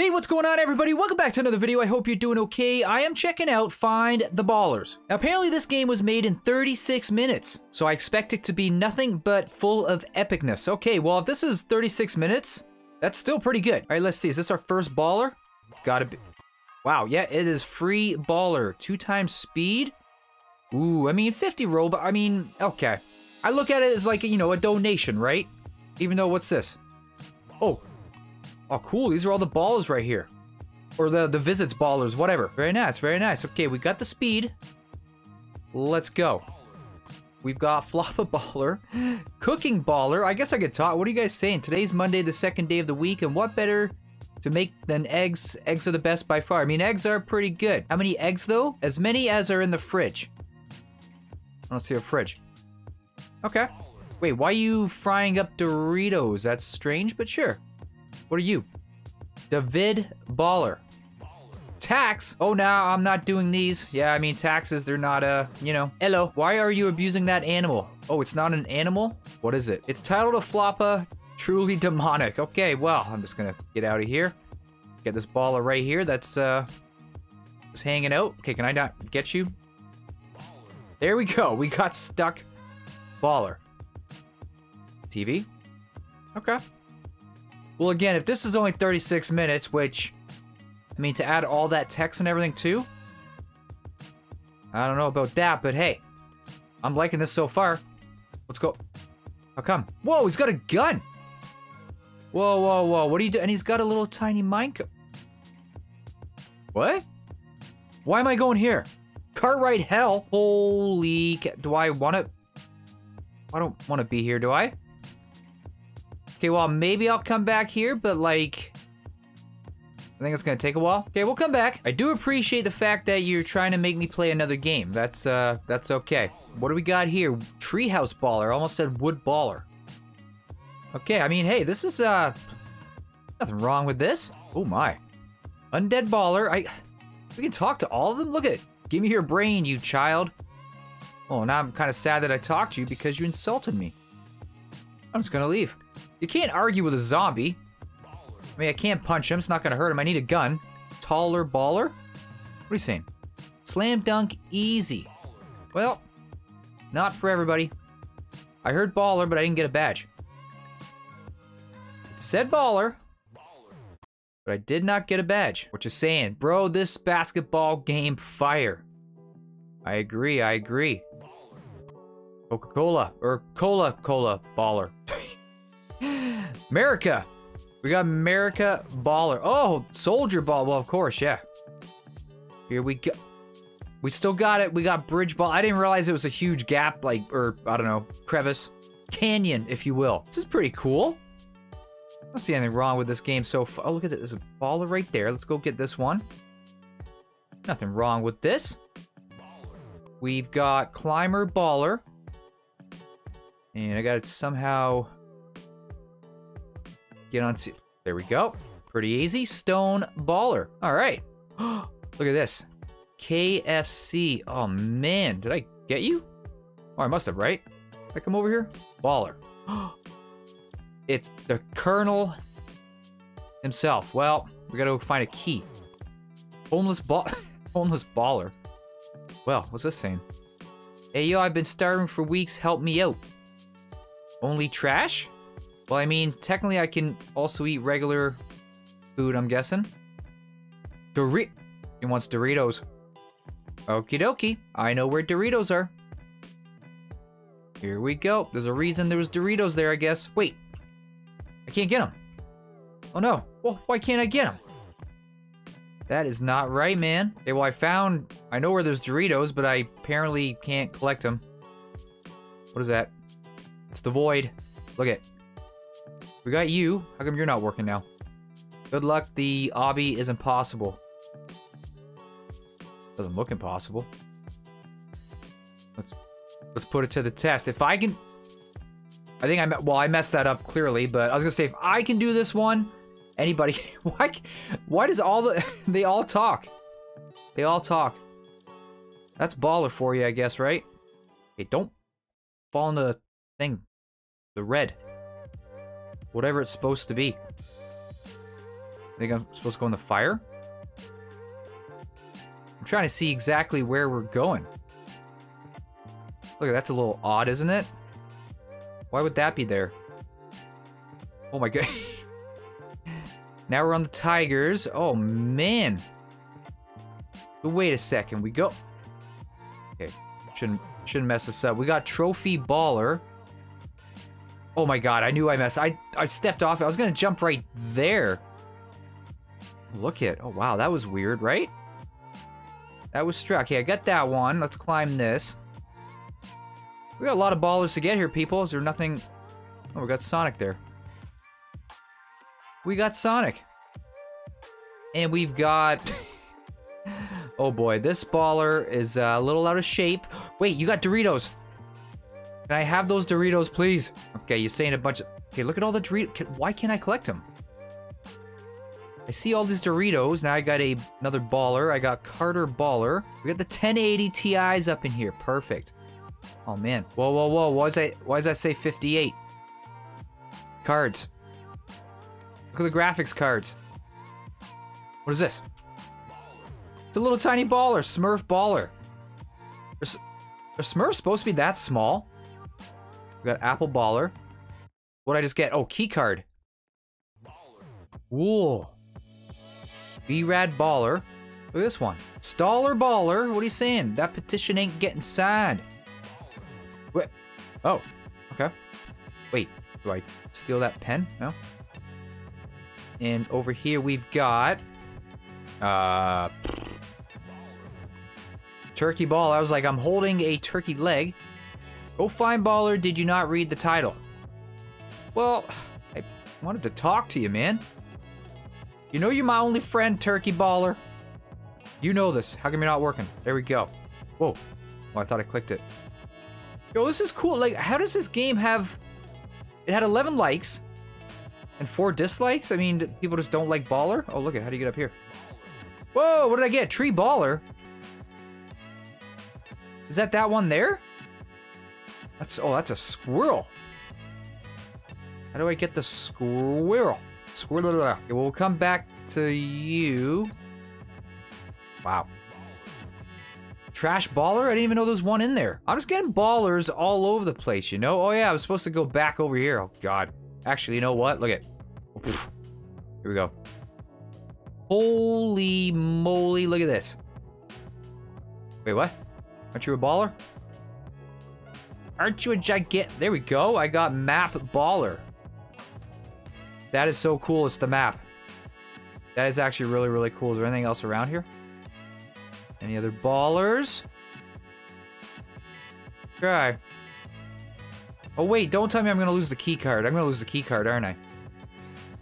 Hey, what's going on everybody? Welcome back to another video. I hope you're doing okay. I am checking out Find the Ballers. Now, apparently this game was made in 36 minutes, so I expect it to be nothing but full of epicness. Okay, well if this is 36 minutes, that's still pretty good. All right, let's see. Is this our first baller? Gotta be. Wow, yeah, it is free baller. Two times speed. Ooh, I mean 50 Robux. I mean, okay. I look at it as like, you know, a donation, right? Even though, what's this? Oh, Oh, cool. These are all the balls right here. Or the, the visits ballers, whatever. Very nice, very nice. Okay, we got the speed. Let's go. We've got Floppa Baller, Cooking Baller. I guess I could talk. What are you guys saying? Today's Monday, the second day of the week, and what better to make than eggs? Eggs are the best by far. I mean, eggs are pretty good. How many eggs, though? As many as are in the fridge. I don't see a fridge. Okay. Wait, why are you frying up Doritos? That's strange, but sure. What are you? David Baller. Tax? Oh, no, I'm not doing these. Yeah, I mean, taxes, they're not, uh, you know. Hello. Why are you abusing that animal? Oh, it's not an animal? What is it? It's titled a Floppa, truly demonic. Okay, well, I'm just gonna get out of here. Get this baller right here that's, uh, just hanging out. Okay, can I not get you? There we go. We got stuck. Baller. TV? Okay. Well, again, if this is only 36 minutes, which, I mean, to add all that text and everything too, I don't know about that, but hey, I'm liking this so far. Let's go. How come? Whoa, he's got a gun! Whoa, whoa, whoa, what are you doing? And he's got a little tiny mine What? Why am I going here? Cartwright hell. Holy Do I want to... I don't want to be here, do I? Okay, well, maybe I'll come back here, but like... I think it's gonna take a while. Okay, we'll come back. I do appreciate the fact that you're trying to make me play another game. That's, uh, that's okay. What do we got here? Treehouse Baller. almost said Wood Baller. Okay, I mean, hey, this is, uh... Nothing wrong with this. Oh, my. Undead Baller. I... We can talk to all of them? Look at it. Give me your brain, you child. Oh, now I'm kind of sad that I talked to you because you insulted me. I'm just gonna leave. You can't argue with a zombie. I mean, I can't punch him. It's not going to hurt him. I need a gun. Taller baller? What are you saying? Slam dunk easy. Well, not for everybody. I heard baller, but I didn't get a badge. It said baller, but I did not get a badge. What you saying? Bro, this basketball game fire. I agree, I agree. Coca-Cola, or Cola-Cola baller. America. We got America Baller. Oh, Soldier Ball. Well, of course, yeah. Here we go. We still got it. We got Bridge Ball. I didn't realize it was a huge gap, like, or, I don't know, crevice. Canyon, if you will. This is pretty cool. I don't see anything wrong with this game so far. Oh, look at this. There's a baller right there. Let's go get this one. Nothing wrong with this. We've got Climber Baller. And I got it somehow Get on to... There we go. Pretty easy. Stone Baller. All right. Look at this. KFC. Oh, man. Did I get you? Oh, I must have, right? I come over here? Baller. it's the Colonel himself. Well, we gotta go find a key. Homeless ball... Homeless baller. Well, what's this saying? Hey, yo, I've been starving for weeks. Help me out. Only trash? Well, I mean, technically I can also eat regular food, I'm guessing. Dorit- He wants Doritos. Okie dokie. I know where Doritos are. Here we go. There's a reason there was Doritos there, I guess. Wait. I can't get them. Oh no. Well, why can't I get them? That is not right, man. Okay, well, I found... I know where there's Doritos, but I apparently can't collect them. What is that? It's the void. Look at we got you. How come you're not working now? Good luck. The obby is impossible. Doesn't look impossible. Let's let's put it to the test. If I can, I think I well I messed that up clearly, but I was gonna say if I can do this one, anybody. Why? Why does all the they all talk? They all talk. That's baller for you, I guess, right? Hey, don't fall in the thing. The red. Whatever it's supposed to be. I think I'm supposed to go in the fire? I'm trying to see exactly where we're going. Look, at that's a little odd, isn't it? Why would that be there? Oh my god. now we're on the tigers. Oh, man. But Wait a second. We go... Okay. Shouldn't, shouldn't mess this up. We got trophy baller. Oh my god, I knew I messed. I, I stepped off. I was going to jump right there. Look at... Oh, wow. That was weird, right? That was struck. Okay, I got that one. Let's climb this. We got a lot of ballers to get here, people. Is there nothing... Oh, we got Sonic there. We got Sonic. And we've got... oh boy, this baller is uh, a little out of shape. Wait, you got Doritos. Can I have those Doritos, please? Okay, you're saying a bunch of... Okay, look at all the Doritos. Why can't I collect them? I see all these Doritos. Now I got a, another baller. I got Carter Baller. We got the 1080 Ti's up in here. Perfect. Oh man. Whoa, whoa, whoa. Why does that, why does that say 58? Cards. Look at the graphics cards. What is this? It's a little tiny baller. Smurf baller. Are, are Smurfs supposed to be that small? We got Apple baller. What I just get? Oh, key card. Whoa. B-Rad baller. Look at this one. Staller baller. What are you saying? That petition ain't getting signed. Wait. Oh. Okay. Wait. Do I steal that pen? No. And over here we've got... Uh... Turkey ball. I was like, I'm holding a turkey leg. Oh, go find baller. Did you not read the title? Well, I wanted to talk to you, man. You know you're my only friend, turkey baller. You know this. How come you're not working? There we go. Whoa. Oh, I thought I clicked it. Yo, this is cool. Like, how does this game have... It had 11 likes and 4 dislikes? I mean, people just don't like Baller? Oh, look at How do you get up here? Whoa, what did I get? Tree Baller? Is that that one there? That's... Oh, that's a squirrel. How do I get the squirrel? Squirrel. Okay, we'll come back to you. Wow. Trash baller? I didn't even know there was one in there. I'm just getting ballers all over the place, you know? Oh yeah, I was supposed to go back over here. Oh god. Actually, you know what? Look at. Here we go. Holy moly, look at this. Wait, what? Aren't you a baller? Aren't you a gigant? There we go. I got map baller. That is so cool. It's the map. That is actually really, really cool. Is there anything else around here? Any other ballers? Okay. Oh, wait. Don't tell me I'm going to lose the key card. I'm going to lose the key card, aren't I?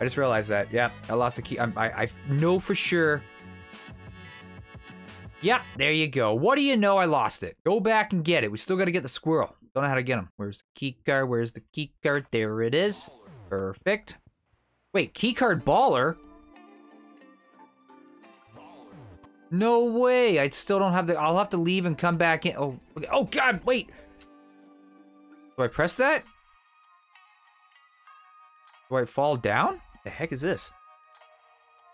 I just realized that. Yeah, I lost the key. I, I, I know for sure. Yeah, there you go. What do you know? I lost it. Go back and get it. We still got to get the squirrel. Don't know how to get him. Where's the key card? Where's the key card? There it is. Perfect. Wait, key card baller? No way. I still don't have the... I'll have to leave and come back in. Oh, oh God, wait. Do I press that? Do I fall down? What the heck is this?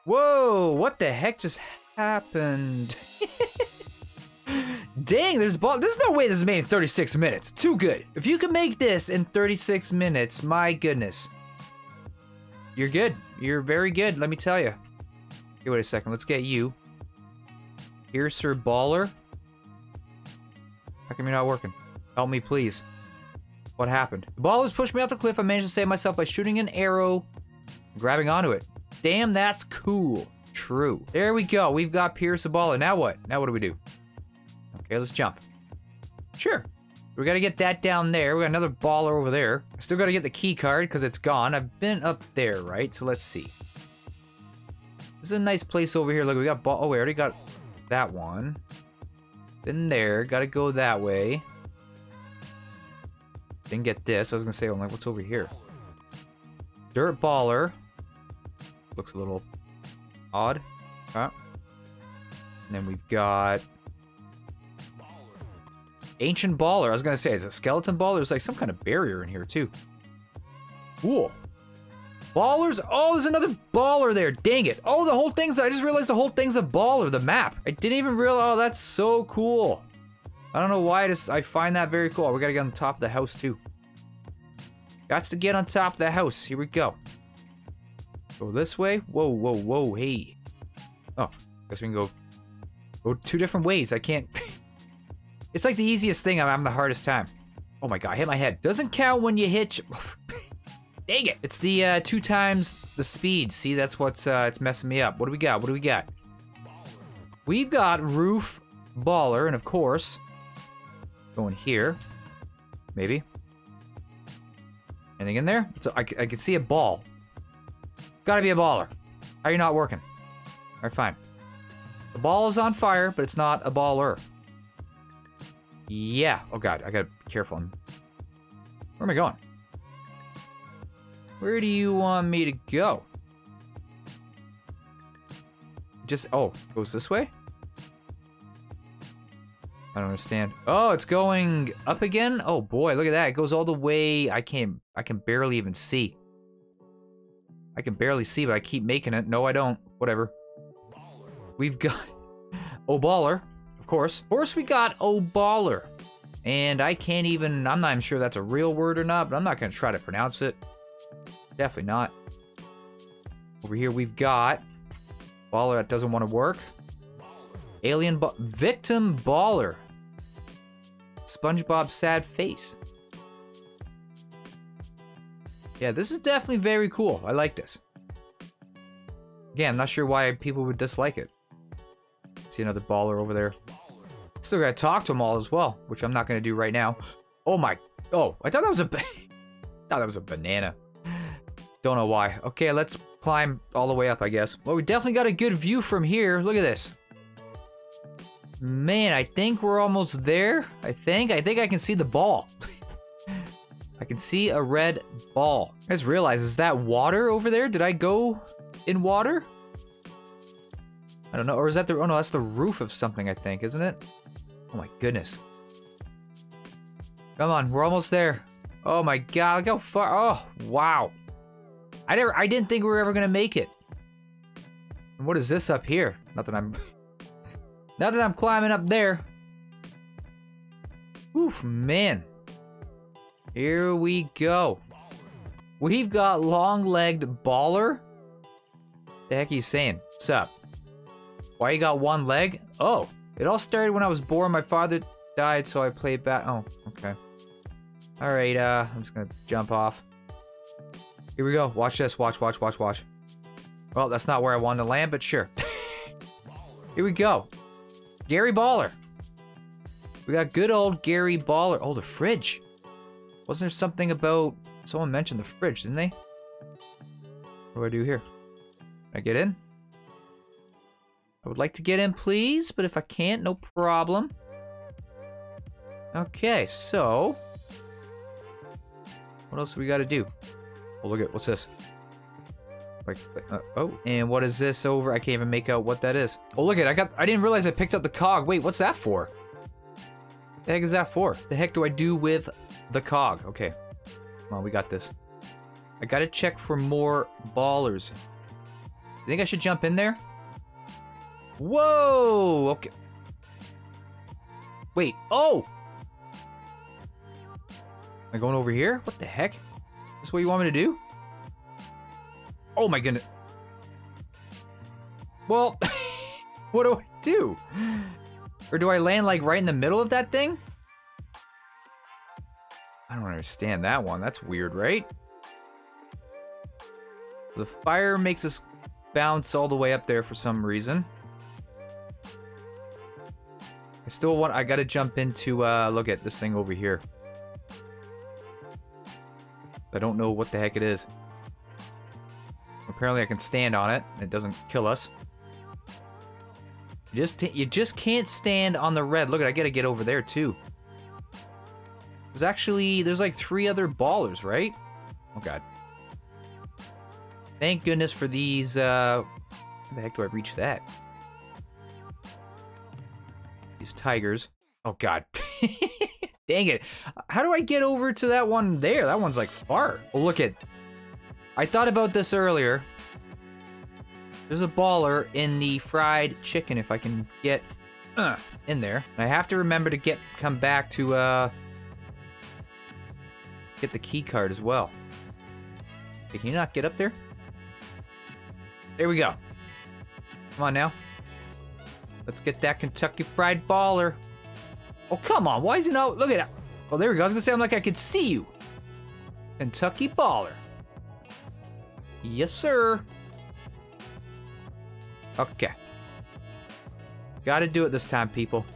Whoa, what the heck just happened? Dang, there's ball. There's no way this is made in 36 minutes. Too good. If you can make this in 36 minutes, my goodness. You're good. You're very good, let me tell you. Okay, wait a second. Let's get you. Piercer Baller. How come you're not working? Help me, please. What happened? The ball has pushed me off the cliff. I managed to save myself by shooting an arrow, grabbing onto it. Damn, that's cool. True. There we go. We've got Pierce the baller. Now what? Now what do we do? Okay, let's jump. Sure. We gotta get that down there. We got another baller over there. Still gotta get the key card because it's gone. I've been up there, right? So let's see. This is a nice place over here. Look, we got ball. Oh, we already got that one. Been there. Gotta go that way. Didn't get this. I was gonna say, I'm like, what's over here? Dirt baller. Looks a little odd. Huh? And then we've got Ancient baller. I was gonna say, is it a skeleton baller? There's like some kind of barrier in here too. Cool. Ballers? Oh, there's another baller there. Dang it. Oh, the whole thing's, I just realized the whole thing's a baller, the map. I didn't even realize, oh, that's so cool. I don't know why, I just, I find that very cool. Oh, we gotta get on top of the house too. Got to get on top of the house. Here we go. Go this way. Whoa, whoa, whoa, hey. Oh, guess we can go, go two different ways. I can't, it's like the easiest thing. I'm having the hardest time. Oh my god, I hit my head. Doesn't count when you hit, Dang it! It's the uh, two times the speed. See, that's what's uh, it's messing me up. What do we got? What do we got? We've got roof baller, and of course, going here, maybe. Anything in there? So I, I can see a ball. Gotta be a baller. How are you not working? All right, fine. The ball is on fire, but it's not a baller. Yeah. Oh god, I gotta be careful. Where am I going? Where do you want me to go? Just, oh, goes this way? I don't understand. Oh, it's going up again? Oh boy, look at that. It goes all the way. I can't, I can barely even see. I can barely see, but I keep making it. No, I don't. Whatever. We've got, oh baller, course. Of course we got oh baller. And I can't even, I'm not even sure that's a real word or not, but I'm not going to try to pronounce it. Definitely not. Over here we've got baller that doesn't want to work. Alien ba victim baller. SpongeBob sad face. Yeah, this is definitely very cool. I like this. Again, I'm not sure why people would dislike it. See another baller over there. Still gotta talk to them all as well, which I'm not gonna do right now. Oh my, oh, I thought that was a, thought that was a banana. Don't know why. Okay, let's climb all the way up, I guess. Well, we definitely got a good view from here. Look at this. Man, I think we're almost there. I think. I think I can see the ball. I can see a red ball. I just realized, is that water over there? Did I go in water? I don't know. Or is that the... Oh, no, that's the roof of something, I think, isn't it? Oh, my goodness. Come on, we're almost there. Oh, my God. Look how far... Oh, wow. I never, I didn't think we were ever gonna make it. And what is this up here? Not that I'm, not that I'm climbing up there. Oof, man. Here we go. We've got long-legged baller. The heck are you saying? What's up? Why you got one leg? Oh, it all started when I was born. My father died, so I played back. Oh, okay. All right, uh, I'm just gonna jump off. Here we go. Watch this. Watch, watch, watch, watch. Well, that's not where I wanted to land, but sure. Here we go. Gary Baller. We got good old Gary Baller. Oh, the fridge. Wasn't there something about... Someone mentioned the fridge, didn't they? What do I do here? Can I get in? I would like to get in, please, but if I can't, no problem. Okay, so... What else we got to do? Oh, look at what's this? Like, uh, oh, and what is this over? I can't even make out what that is. Oh, look at I got. I didn't realize I picked up the cog. Wait, what's that for? The heck is that for? The heck do I do with the cog? Okay, come on, we got this. I gotta check for more ballers. You think I should jump in there? Whoa! Okay. Wait. Oh! Am I going over here? What the heck? Is this what you want me to do? Oh my goodness. Well, what do I do? Or do I land like right in the middle of that thing? I don't understand that one. That's weird, right? The fire makes us bounce all the way up there for some reason. I still want, I gotta jump into, uh, look at this thing over here. I don't know what the heck it is. Apparently I can stand on it. It doesn't kill us. You just you just can't stand on the red. Look, I gotta get over there too. There's actually there's like three other ballers, right? Oh god. Thank goodness for these. Uh, how the heck do I reach that? These tigers. Oh god. Dang it. How do I get over to that one there? That one's like far. Oh, look at... I thought about this earlier. There's a baller in the fried chicken if I can get uh, in there. I have to remember to get come back to uh get the key card as well. Hey, can you not get up there? There we go. Come on now. Let's get that Kentucky Fried Baller. Oh, come on. Why is he not? Look at that. Oh, there we go. I was going to say, I'm like, I could see you. Kentucky Baller. Yes, sir. Okay. Gotta do it this time, people.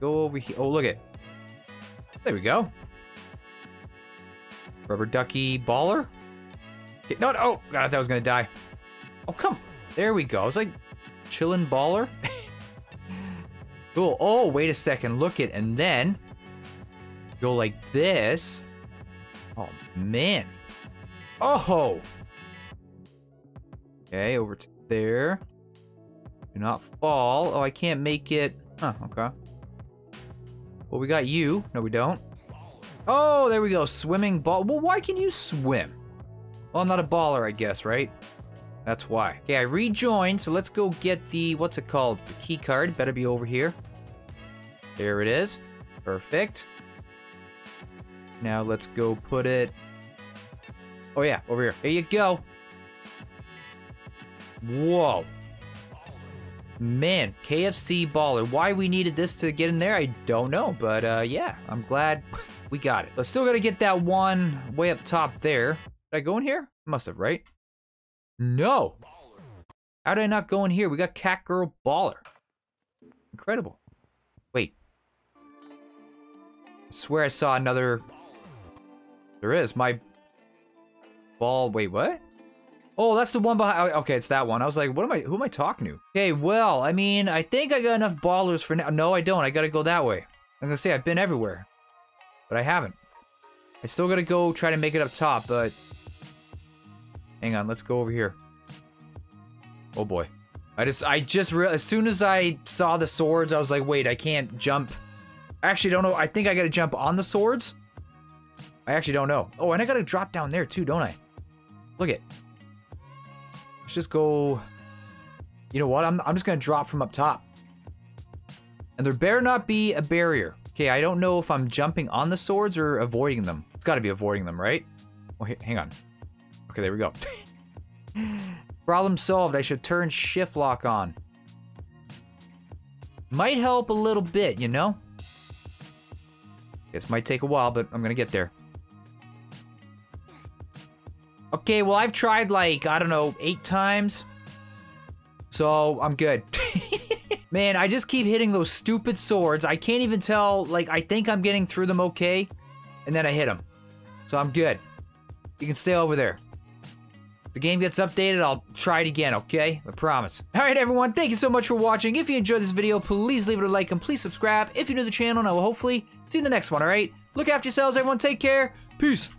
Go over here. Oh, look at. There we go. Rubber ducky baller. No, no. Oh, God, I thought I was gonna die. Oh, come. There we go. I was like, chillin' baller. cool. Oh, wait a second. Look it. And then go like this. Oh, man. Oh. Okay, over to there. Do not fall. Oh, I can't make it. Huh, okay. Well, we got you. No, we don't. Oh, there we go. Swimming ball. Well, why can you swim? Well, I'm not a baller, I guess, right? That's why. Okay, I rejoined, so let's go get the, what's it called? The key card. Better be over here. There it is. Perfect. Now let's go put it... Oh yeah, over here. There you go. Whoa. Man, KFC baller. Why we needed this to get in there, I don't know. But uh, yeah, I'm glad we got it. But still gotta get that one way up top there. Did I go in here? Must have, right? No. How did I not go in here? We got Cat Girl Baller. Incredible. Wait. I swear I saw another... There is. My ball... Wait, what? Oh, that's the one behind. Oh, okay, it's that one. I was like, what am I? Who am I talking to? Okay, well, I mean, I think I got enough ballers for now. No, I don't. I gotta go that way. I'm gonna say I've been everywhere, but I haven't. I still gotta go try to make it up top, but hang on. Let's go over here. Oh boy, I just, I just. As soon as I saw the swords, I was like, wait, I can't jump. I actually don't know. I think I gotta jump on the swords. I actually don't know. Oh, and I gotta drop down there too, don't I? Look it. Let's just go... You know what? I'm, I'm just to drop from up top. And there better not be a barrier. Okay, I don't know if I'm jumping on the swords or avoiding them. It's got to be avoiding them, right? Oh, hang on. Okay, there we go. Problem solved. I should turn shift lock on. Might help a little bit, you know? This might take a while, but I'm to get there. Okay, well, I've tried like, I don't know, eight times. So, I'm good. Man, I just keep hitting those stupid swords. I can't even tell, like, I think I'm getting through them okay. And then I hit them. So I'm good. You can stay over there. The game gets updated, I'll try it again, okay? I promise. Alright, everyone, thank you so much for watching. If you enjoyed this video, please leave it a like and please subscribe. If you're new to the channel, and I will hopefully see you in the next one, alright? Look after yourselves, everyone. Take care. Peace.